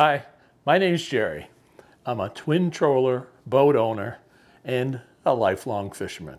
Hi, my name's Gerry. I'm a twin troller, boat owner, and a lifelong fisherman.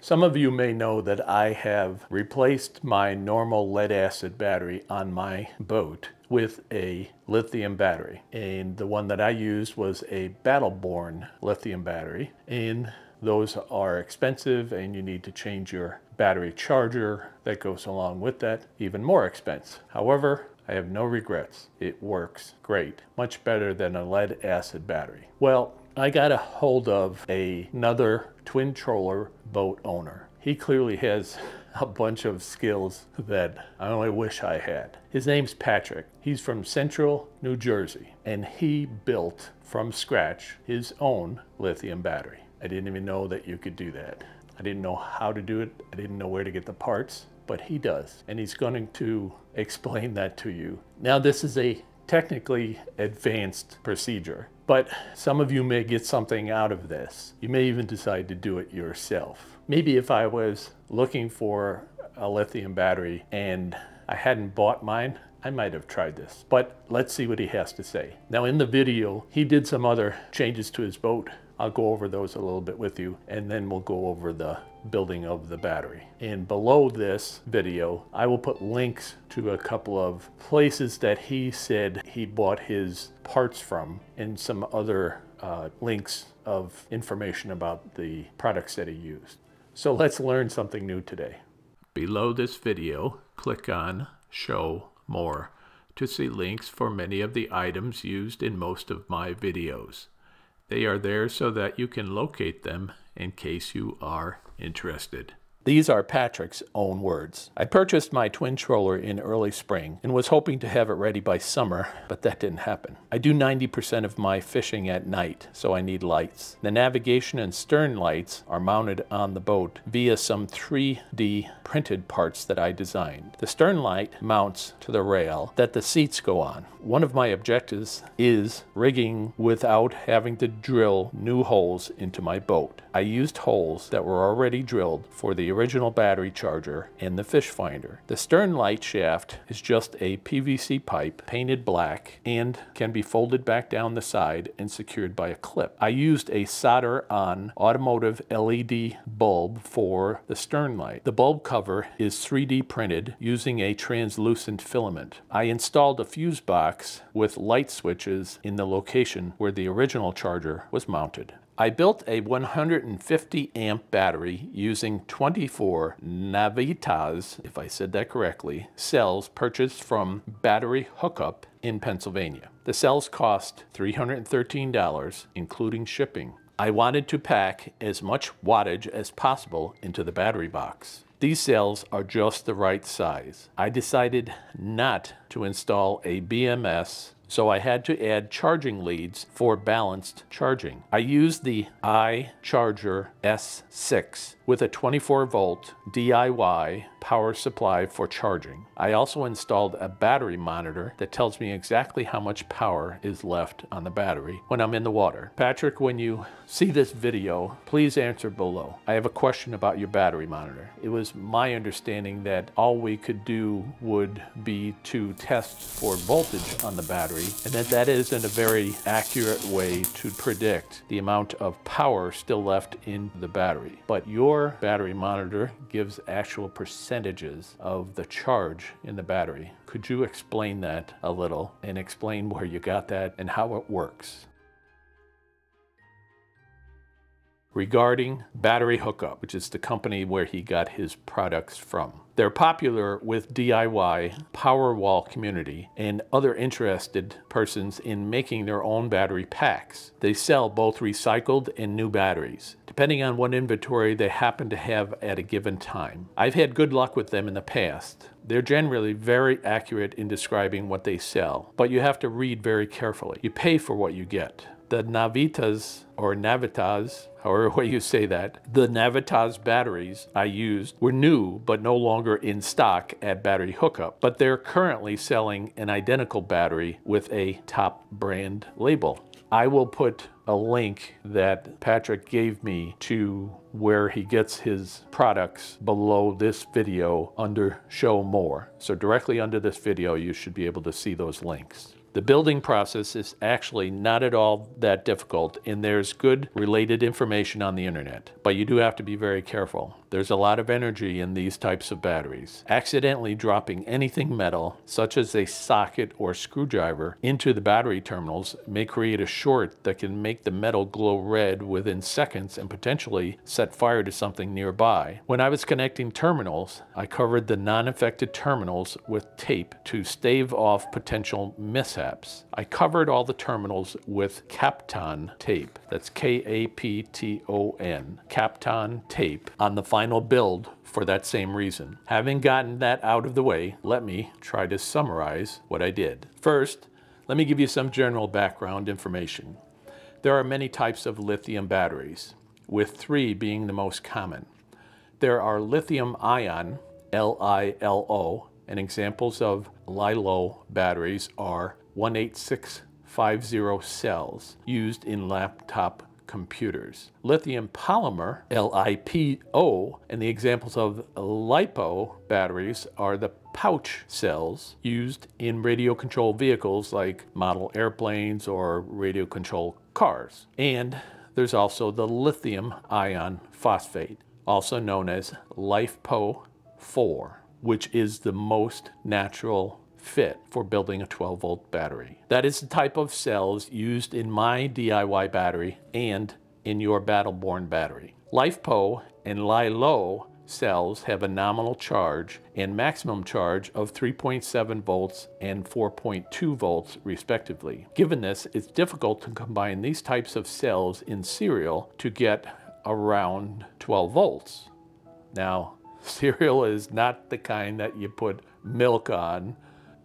Some of you may know that I have replaced my normal lead acid battery on my boat with a lithium battery. And the one that I used was a Battle-Born lithium battery. And those are expensive and you need to change your battery charger that goes along with that, even more expense. However, I have no regrets. It works great, much better than a lead acid battery. Well, I got a hold of a, another twin troller boat owner. He clearly has a bunch of skills that I only wish I had. His name's Patrick. He's from Central New Jersey and he built from scratch his own lithium battery. I didn't even know that you could do that. I didn't know how to do it. I didn't know where to get the parts, but he does. And he's going to explain that to you. Now, this is a technically advanced procedure, but some of you may get something out of this. You may even decide to do it yourself. Maybe if I was looking for a lithium battery and I hadn't bought mine, I might have tried this, but let's see what he has to say. Now in the video, he did some other changes to his boat I'll go over those a little bit with you and then we'll go over the building of the battery. And below this video, I will put links to a couple of places that he said he bought his parts from and some other uh, links of information about the products that he used. So let's learn something new today. Below this video, click on Show More to see links for many of the items used in most of my videos. They are there so that you can locate them in case you are interested. These are Patrick's own words. I purchased my twin troller in early spring and was hoping to have it ready by summer, but that didn't happen. I do 90% of my fishing at night, so I need lights. The navigation and stern lights are mounted on the boat via some 3D printed parts that I designed. The stern light mounts to the rail that the seats go on. One of my objectives is rigging without having to drill new holes into my boat. I used holes that were already drilled for the original battery charger and the fish finder. The stern light shaft is just a PVC pipe painted black and can be folded back down the side and secured by a clip. I used a solder on automotive LED bulb for the stern light. The bulb cover is 3D printed using a translucent filament. I installed a fuse box with light switches in the location where the original charger was mounted. I built a 150 amp battery using 24 Navitas, if I said that correctly, cells purchased from Battery Hookup in Pennsylvania. The cells cost $313, including shipping. I wanted to pack as much wattage as possible into the battery box. These cells are just the right size. I decided not to install a BMS so I had to add charging leads for balanced charging. I used the iCharger S6 with a 24 volt DIY power supply for charging. I also installed a battery monitor that tells me exactly how much power is left on the battery when I'm in the water. Patrick, when you see this video, please answer below. I have a question about your battery monitor. It was my understanding that all we could do would be to test for voltage on the battery and that that isn't a very accurate way to predict the amount of power still left in the battery. But your battery monitor gives actual percentages of the charge in the battery. Could you explain that a little and explain where you got that and how it works? regarding Battery Hookup, which is the company where he got his products from. They're popular with DIY, Powerwall community, and other interested persons in making their own battery packs. They sell both recycled and new batteries, depending on what inventory they happen to have at a given time. I've had good luck with them in the past. They're generally very accurate in describing what they sell, but you have to read very carefully. You pay for what you get the Navitas or Navitas, however way you say that, the Navitas batteries I used were new but no longer in stock at Battery Hookup. But they're currently selling an identical battery with a Topband label. I will put a link that Patrick gave me to where he gets his products below this video under show more. So directly under this video you should be able to see those links. The building process is actually not at all that difficult, and there's good related information on the internet. But you do have to be very careful. There's a lot of energy in these types of batteries. Accidentally dropping anything metal, such as a socket or screwdriver, into the battery terminals may create a short that can make the metal glow red within seconds and potentially set fire to something nearby. When I was connecting terminals, I covered the non-affected terminals with tape to stave off potential mishaps. I covered all the terminals with Kapton tape. That's K-A-P-T-O-N. Kapton tape on the final build for that same reason. Having gotten that out of the way, let me try to summarize what I did. First, let me give you some general background information. There are many types of lithium batteries, with three being the most common. There are lithium ion, L-I-L-O, and examples of LiLo batteries are 18650 cells used in laptop computers. Lithium polymer, LiPo, and the examples of LiPo batteries are the pouch cells used in radio controlled vehicles like model airplanes or radio controlled cars. And there's also the lithium iron phosphate, also known as LiFePO 4, which is the most natural fit for building a 12 volt battery. That is the type of cells used in my DIY battery and in your Battleborn battery. LiFePO and LiLo cells have a nominal charge and maximum charge of 3.7 volts and 4.2 volts respectively. Given this, it's difficult to combine these types of cells in serial to get around 12 volts. Now, cereal is not the kind that you put milk on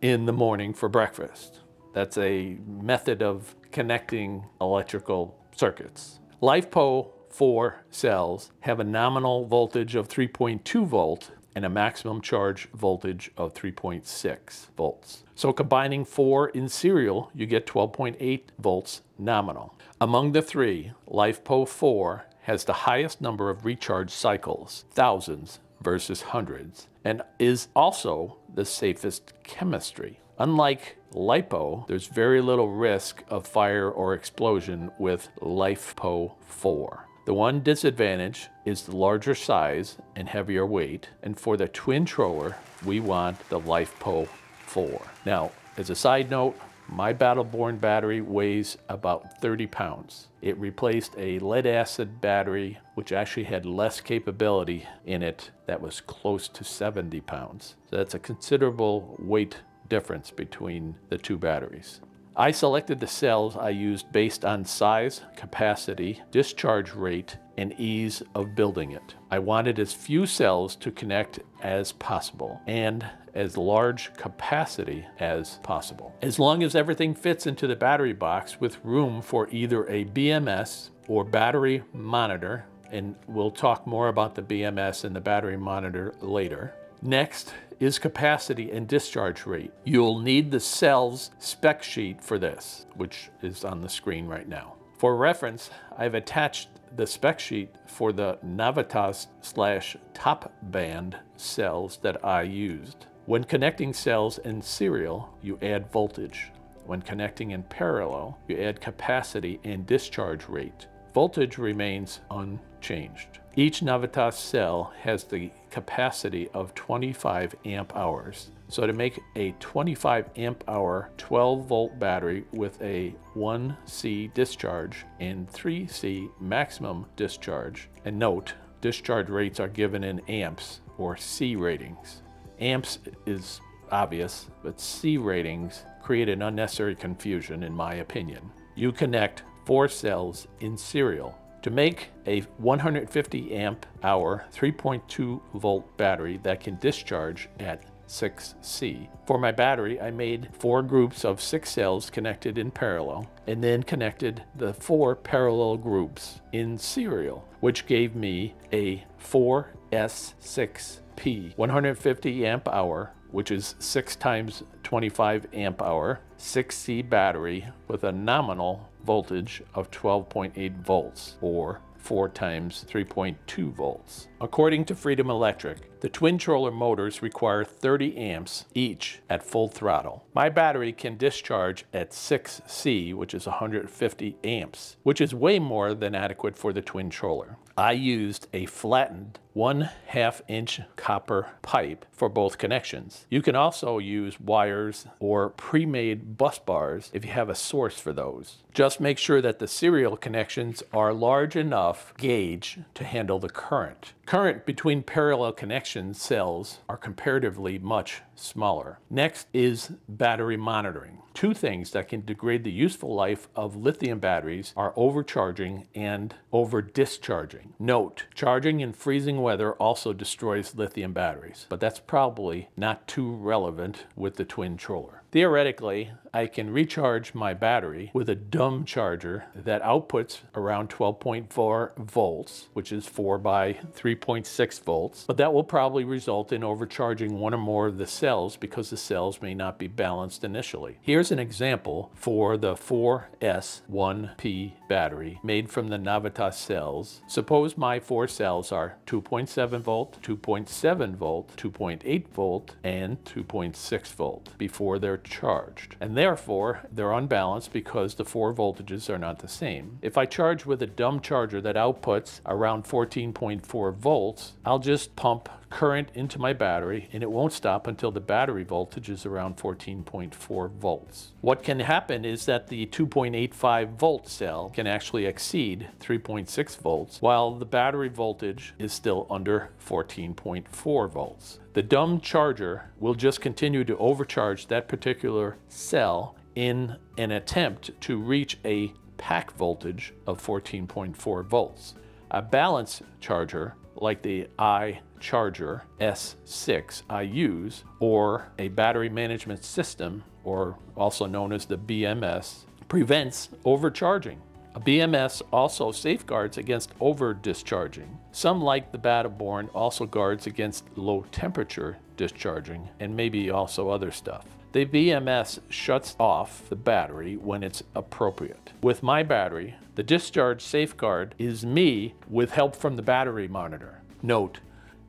in the morning for breakfast. That's a method of connecting electrical circuits. LiFePO 4 cells have a nominal voltage of 3.2 volt and a maximum charge voltage of 3.6 volts. So combining four in serial, you get 12.8 volts nominal. Among the three, LiFePO 4 has the highest number of recharge cycles, thousands versus hundreds, and is also the safest chemistry. Unlike LiPo, there's very little risk of fire or explosion with LiFePO 4. The one disadvantage is the larger size and heavier weight, and for the twin troller, we want the LiFePO 4. Now, as a side note, my Battleborn battery weighs about 30 pounds. It replaced a lead acid battery, which actually had less capability in it, that was close to 70 pounds. So that's a considerable weight difference between the two batteries. I selected the cells I used based on size, capacity, discharge rate, and ease of building it. I wanted as few cells to connect as possible and as large capacity as possible. As long as everything fits into the battery box with room for either a BMS or battery monitor, and we'll talk more about the BMS and the battery monitor later. Next is capacity and discharge rate. You'll need the cell's spec sheet for this, which is on the screen right now. For reference, I've attached the spec sheet for the Navitas slash top band cells that I used. When connecting cells in serial, you add voltage. When connecting in parallel, you add capacity and discharge rate. Voltage remains unchanged. Each Navitas cell has the capacity of 25 amp hours. So to make a 25 amp hour 12 volt battery with a 1C discharge and 3C maximum discharge, and note, discharge rates are given in amps or C ratings. Amps is obvious, but C ratings create an unnecessary confusion in my opinion. You connect four cells in serial to make a 150 amp hour 3.2 volt battery that can discharge at 6C. For my battery, I made four groups of six cells connected in parallel and then connected the four parallel groups in serial, which gave me a 4S6P 150 amp hour, which is six times 25 amp hour, 6C battery with a nominal voltage of 12.8 volts or 4 times 3.2 volts. According to Freedom Electric, the twin troller motors require 30 amps each at full throttle. My battery can discharge at 6C, which is 150 amps, which is way more than adequate for the twin troller. I used a flattened one half inch copper pipe for both connections. You can also use wires or pre-made bus bars if you have a source for those. Just make sure that the serial connections are large enough gauge to handle the current. Current between parallel connection cells are comparatively much smaller. Next is battery monitoring. Two things that can degrade the useful life of lithium batteries are overcharging and over discharging. Note, charging in freezing weather also destroys lithium batteries, but that's probably not too relevant with the twin troller. Theoretically, I can recharge my battery with a dumb charger that outputs around 12.4 volts, which is 4 by 3.6 volts, but that will probably result in overcharging one or more of the cells because the cells may not be balanced initially. Here's an example for the 4S1P battery made from the Navitas cells. Suppose my four cells are 2.7 volt, 2.7 volt, 2.8 volt, and 2.6 volt before they're charged. And therefore, they're unbalanced because the four voltages are not the same. If I charge with a dumb charger that outputs around 14.4 volts, I'll just pump current into my battery and it won't stop until the battery voltage is around 14.4 volts. What can happen is that the 2.85 volt cell can actually exceed 3.6 volts while the battery voltage is still under 14.4 volts. The dumb charger will just continue to overcharge that particular cell in an attempt to reach a pack voltage of 14.4 volts. A balance charger like the iCharger S6 I use, or a battery management system, or also known as the BMS, prevents overcharging. A BMS also safeguards against over discharging. Some, like the Battle Born, also guards against low temperature discharging, and maybe also other stuff. The BMS shuts off the battery when it's appropriate. With my battery, the discharge safeguard is me with help from the battery monitor. Note,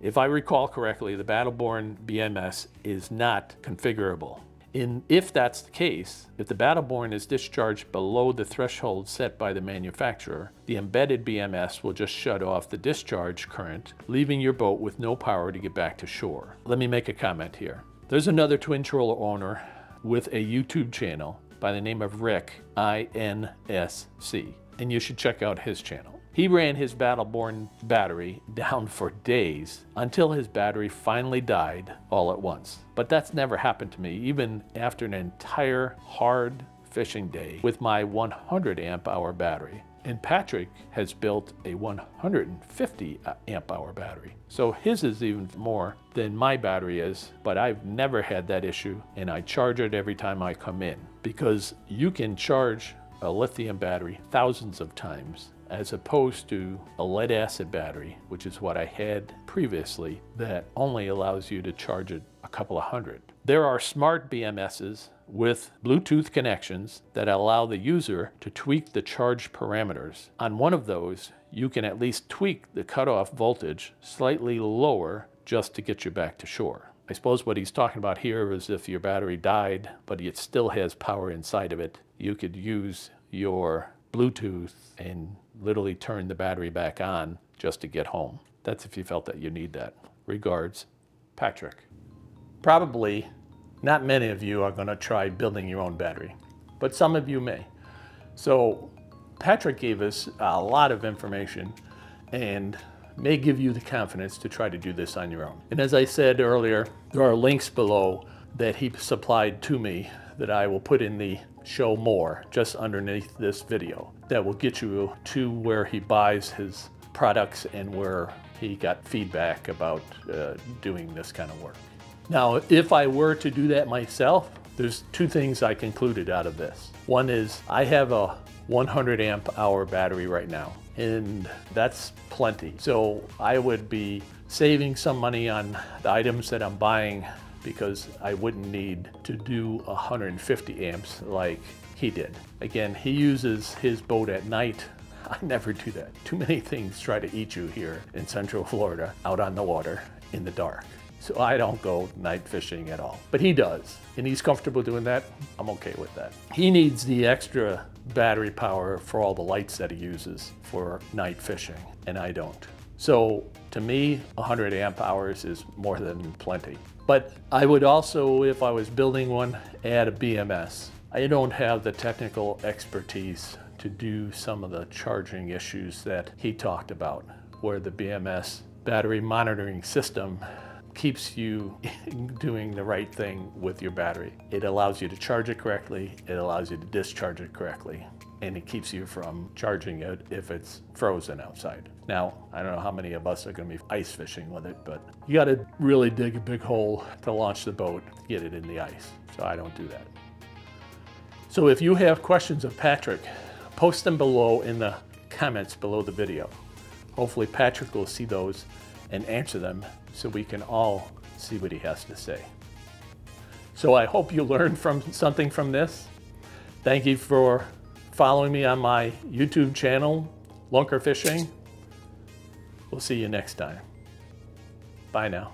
if I recall correctly, the Battleborn BMS is not configurable. In, if that's the case, if the Battleborn is discharged below the threshold set by the manufacturer, the embedded BMS will just shut off the discharge current, leaving your boat with no power to get back to shore. Let me make a comment here. There's another twin troller owner with a YouTube channel by the name of Rick, I-N-S-C, and you should check out his channel. He ran his Battleborn battery down for days until his battery finally died all at once. But that's never happened to me, even after an entire hard fishing day with my 100 amp hour battery. And Patrick has built a 150 uh, amp hour battery. So his is even more than my battery is, but I've never had that issue and I charge it every time I come in because you can charge a lithium battery thousands of times as opposed to a lead acid battery, which is what I had previously, that only allows you to charge it a couple of hundred. There are smart BMSs with Bluetooth connections that allow the user to tweak the charge parameters. On one of those, you can at least tweak the cutoff voltage slightly lower just to get you back to shore. I suppose what he's talking about here is if your battery died, but it still has power inside of it, you could use your Bluetooth and literally turn the battery back on just to get home. That's if you felt that you need that. Regards, Patrick. Probably not many of you are going to try building your own battery, but some of you may. So Patrick gave us a lot of information and may give you the confidence to try to do this on your own. And as I said earlier, there are links below that he supplied to me that I will put in the show more just underneath this video that will get you to where he buys his products and where he got feedback about uh, doing this kind of work. Now, if I were to do that myself, there's two things I concluded out of this. One is I have a 100 amp hour battery right now, and that's plenty. So I would be saving some money on the items that I'm buying because I wouldn't need to do 150 amps like he did. Again, he uses his boat at night I never do that. Too many things try to eat you here in Central Florida, out on the water, in the dark. So I don't go night fishing at all. But he does, and he's comfortable doing that. I'm okay with that. He needs the extra battery power for all the lights that he uses for night fishing, and I don't. So to me, 100 amp hours is more than plenty. But I would also, if I was building one, add a BMS. I don't have the technical expertise to do some of the charging issues that he talked about, where the BMS battery monitoring system keeps you doing the right thing with your battery. It allows you to charge it correctly, it allows you to discharge it correctly, and it keeps you from charging it if it's frozen outside. Now, I don't know how many of us are gonna be ice fishing with it, but you gotta really dig a big hole to launch the boat to get it in the ice. So I don't do that. So if you have questions of Patrick, post them below in the comments below the video. Hopefully Patrick will see those and answer them so we can all see what he has to say. So I hope you learned from something from this. Thank you for following me on my YouTube channel, Lunker Fishing. We'll see you next time. Bye now.